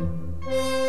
Música